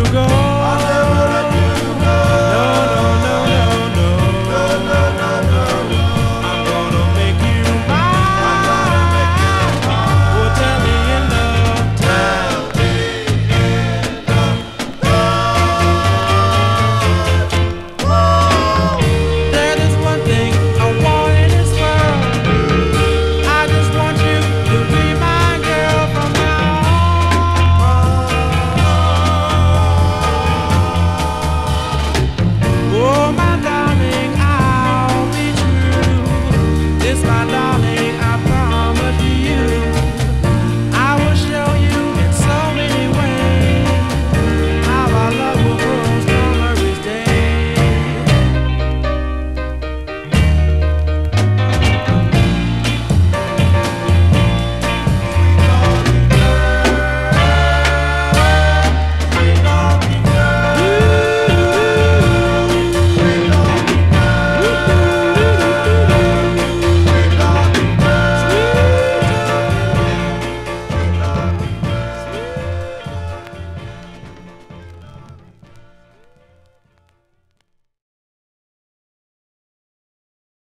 you go.